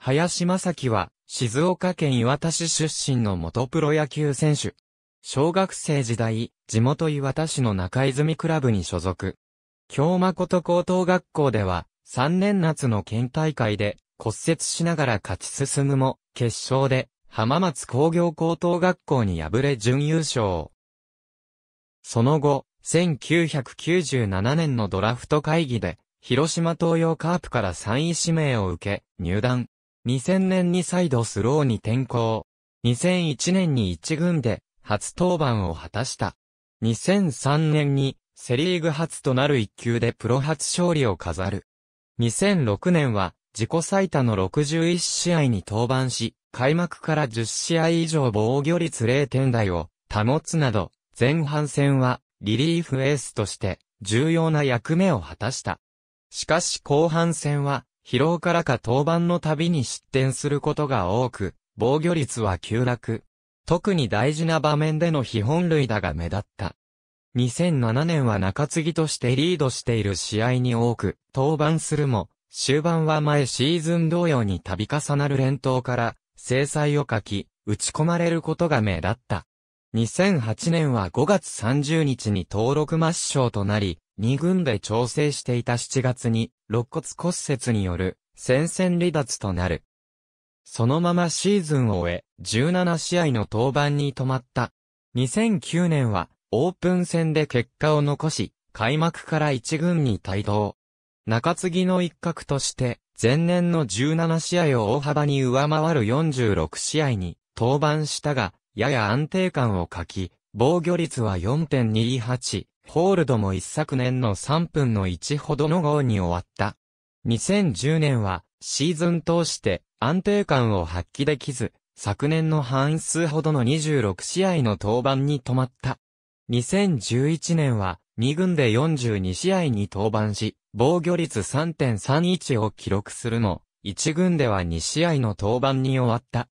林正樹は、静岡県磐田市出身の元プロ野球選手。小学生時代、地元磐田市の中泉クラブに所属。京誠高等学校では、3年夏の県大会で骨折しながら勝ち進むも、決勝で浜松工業高等学校に敗れ準優勝。その後、1997年のドラフト会議で、広島東洋カープから3位指名を受け、入団。2000年に再度スローに転向。2001年に1軍で初登板を果たした。2003年にセリーグ初となる1球でプロ初勝利を飾る。2006年は自己最多の61試合に登板し、開幕から10試合以上防御率0点台を保つなど、前半戦はリリーフエースとして重要な役目を果たした。しかし後半戦は疲労からか登板のたびに失点することが多く、防御率は急落。特に大事な場面での非本塁打が目立った。2007年は中継ぎとしてリードしている試合に多く登板するも、終盤は前シーズン同様に度重なる連投から制裁を書き、打ち込まれることが目立った。2008年は5月30日に登録抹消となり、2軍で調整していた7月に、肋骨骨折による、戦線離脱となる。そのままシーズンを終え、17試合の登板に止まった。2009年は、オープン戦で結果を残し、開幕から1軍に帯同。中継ぎの一角として、前年の17試合を大幅に上回る46試合に登板したが、やや安定感を欠き、防御率は4.28、ホールドも一昨年の3分の1ほどの号に終わった。2010年はシーズン通して安定感を発揮できず、昨年の半数ほどの26試合の登板に止まった。2011年は2軍で42試合に登板し、防御率3.31を記録するも、1軍では2試合の登板に終わった。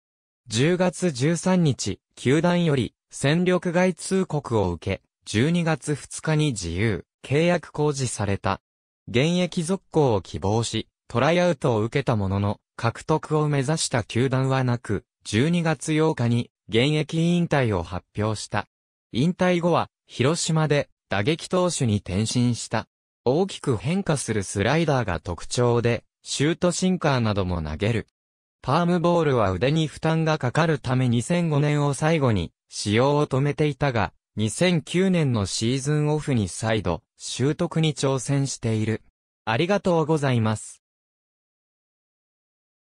10月13日、球団より戦力外通告を受け、12月2日に自由、契約公示された。現役続行を希望し、トライアウトを受けたものの、獲得を目指した球団はなく、12月8日に現役引退を発表した。引退後は、広島で打撃投手に転身した。大きく変化するスライダーが特徴で、シュートシンカーなども投げる。パームボールは腕に負担がかかるため2005年を最後に使用を止めていたが、2009年のシーズンオフに再度、習得に挑戦している。ありがとうございます。